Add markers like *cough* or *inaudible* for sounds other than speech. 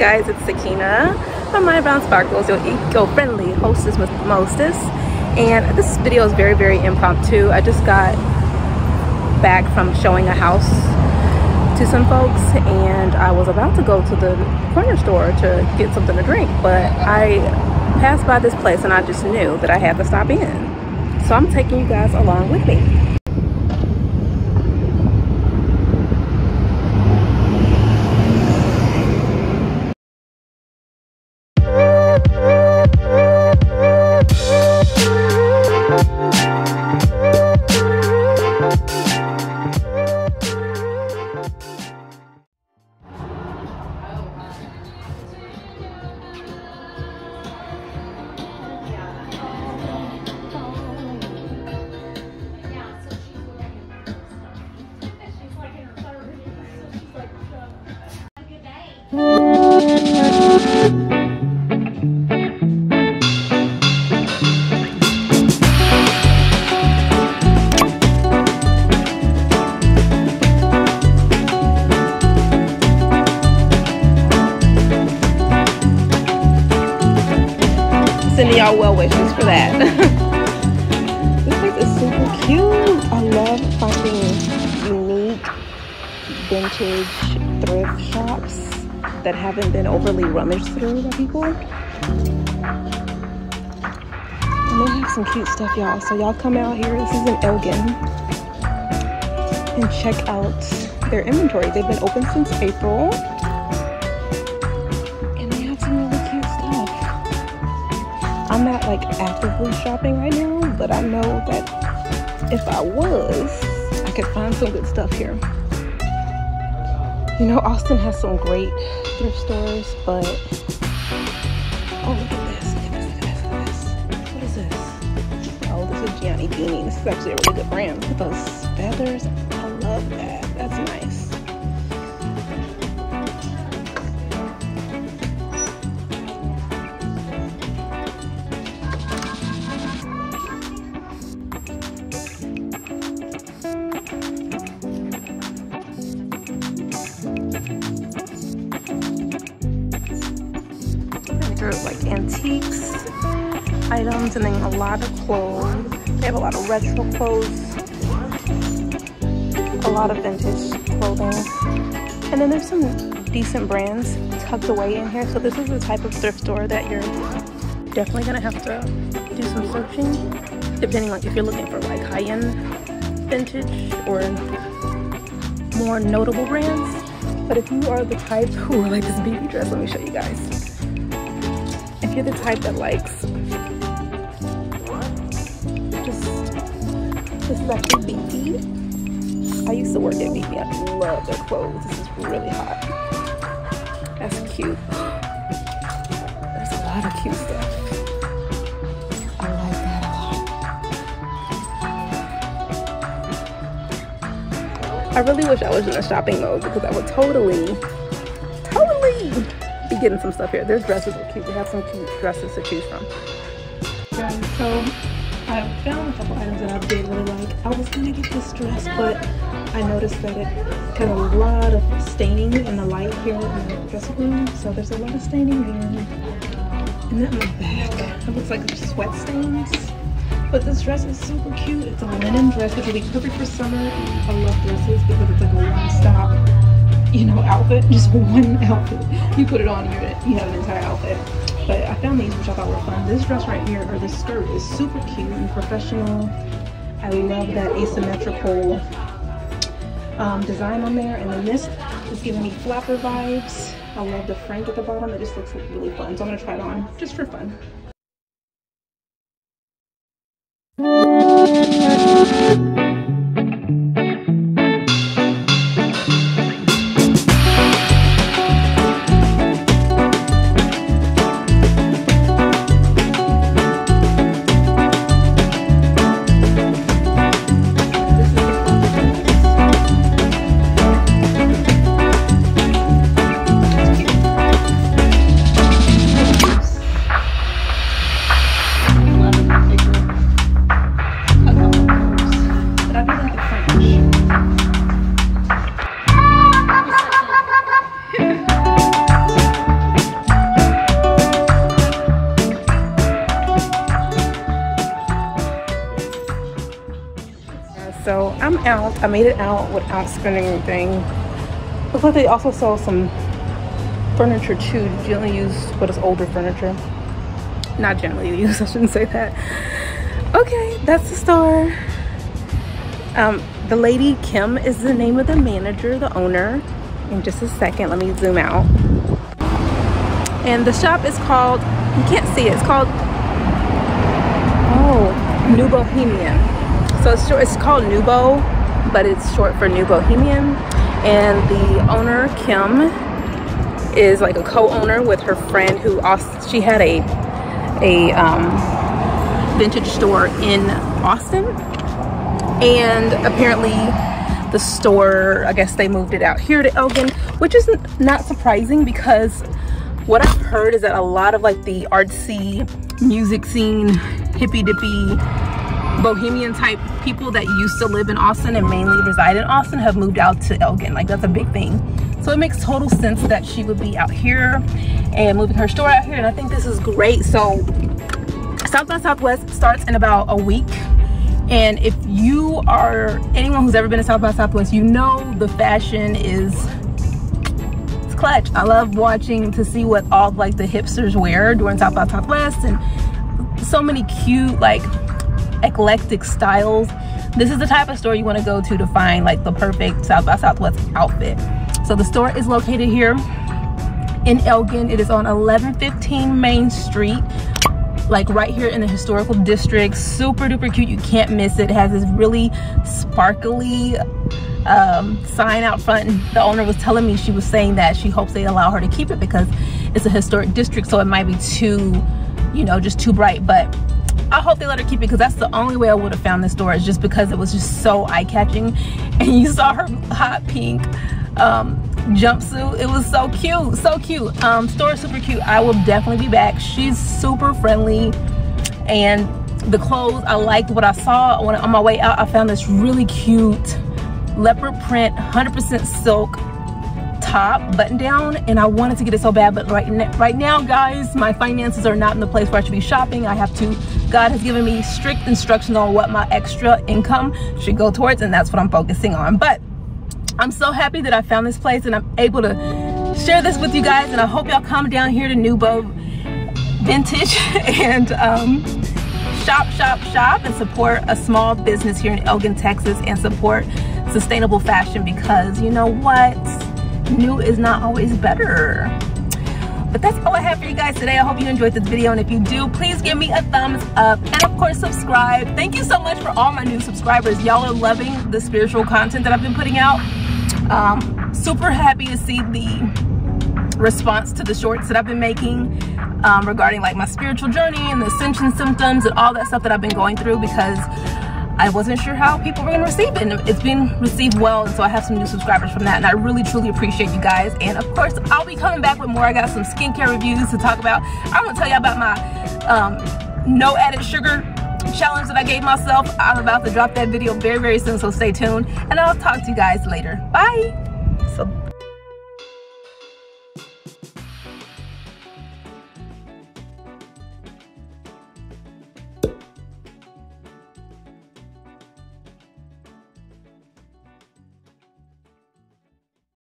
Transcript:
guys, it's Sakina from My Brown Sparklez, your eco-friendly hostess with mostest. And this video is very, very impromptu. I just got back from showing a house to some folks and I was about to go to the corner store to get something to drink, but I passed by this place and I just knew that I had to stop in. So I'm taking you guys along with me. Vintage thrift shops that haven't been overly rummaged through by people. And they have some cute stuff, y'all. So y'all come out here. This is in Elgin. And check out their inventory. They've been open since April. And they have some really cute stuff. I'm not like actively shopping right now, but I know that if I was, I could find some good stuff here. You know, Austin has some great thrift stores, but oh, look at this, look at this, look at this. What is this? Oh, this is Gianni Bini. This is actually a really good brand. Look at those feathers. I love that. That's nice. Like antiques items and then a lot of clothes. They have a lot of retro clothes, a lot of vintage clothing. And then there's some decent brands tucked away in here. So this is the type of thrift store that you're definitely gonna have to do some searching, depending like if you're looking for like high-end vintage or more notable brands. But if you are the type who *laughs* like this baby dress, let me show you guys if you're the type that likes just this is actually. I used to work at BP. I love their clothes. This is really hot. That's cute. There's a lot of cute stuff. I like that a lot. I really wish I was in a shopping mode because I would totally, getting some stuff here. There's dresses are cute. They have some cute dresses to choose from. Guys, so I found a couple items that I did really like. I was gonna get this dress, but I noticed that it had a lot of staining in the light here in the dressing room. So there's a lot of staining there. And then on the back, it looks like sweat stains. But this dress is super cute. It's a linen dress, which will be perfect for summer. I love dresses because it's like a one-stop you know, outfit, just one *laughs* outfit. You put it on, you you have an entire outfit. But I found these, which I thought were fun. This dress right here, or this skirt, is super cute and professional. I love that asymmetrical um, design on there. And then this is giving me flapper vibes. I love the frank at the bottom. It just looks really fun. So I'm gonna try it on just for fun. Out. I made it out without spending anything. Looks like they also sell some furniture too. Generally use what is older furniture. Not generally used, *laughs* I shouldn't say that. Okay, that's the store. Um, the lady Kim is the name of the manager, the owner. In just a second, let me zoom out. And the shop is called, you can't see it, it's called, oh, New Bohemian. So it's, short, it's called Nubo, but it's short for New Bohemian. And the owner, Kim, is like a co-owner with her friend who also, she had a, a um, vintage store in Austin and apparently the store i guess they moved it out here to elgin which is not surprising because what i've heard is that a lot of like the artsy music scene hippy dippy bohemian type people that used to live in austin and mainly reside in austin have moved out to elgin. Like that's a big thing. So it makes total sense that she would be out here and moving her store out here and i think this is great. So south by southwest starts in about a week and if you are anyone who's ever been to South by Southwest, you know the fashion is it's clutch. I love watching to see what all like the hipsters wear during South by Southwest and so many cute like eclectic styles. This is the type of store you want to go to to find like the perfect South by Southwest outfit. So the store is located here in Elgin. It is on 1115 Main Street like right here in the historical district super duper cute you can't miss it, it has this really sparkly um, sign out front and the owner was telling me she was saying that she hopes they allow her to keep it because it's a historic district so it might be too you know just too bright but I hope they let her keep it because that's the only way I would have found this store is just because it was just so eye-catching *laughs* and you saw her hot pink um, jumpsuit. It was so cute, so cute. Um, store super cute. I will definitely be back. She's super friendly and the clothes, I liked what I saw. When on my way out, I found this really cute leopard print, 100% silk top button down and I wanted to get it so bad but right, right now guys my finances are not in the place where I should be shopping I have to God has given me strict instructions on what my extra income should go towards and that's what I'm focusing on but I'm so happy that I found this place and I'm able to share this with you guys and I hope y'all come down here to Nubo Vintage *laughs* and um, shop, shop, shop and support a small business here in Elgin, Texas and support sustainable fashion because you know what? New is not always better. But that's all I have for you guys today. I hope you enjoyed this video. And if you do, please give me a thumbs up. And of course, subscribe. Thank you so much for all my new subscribers. Y'all are loving the spiritual content that I've been putting out. Um, super happy to see the response to the shorts that I've been making um, regarding like my spiritual journey and the ascension symptoms and all that stuff that I've been going through because I wasn't sure how people were gonna receive it and it's been received well and so I have some new subscribers from that and I really truly appreciate you guys and of course I'll be coming back with more I got some skincare reviews to talk about I'm gonna tell you about my um, no added sugar challenge that I gave myself. I'm about to drop that video very, very soon, so stay tuned. And I'll talk to you guys later. Bye.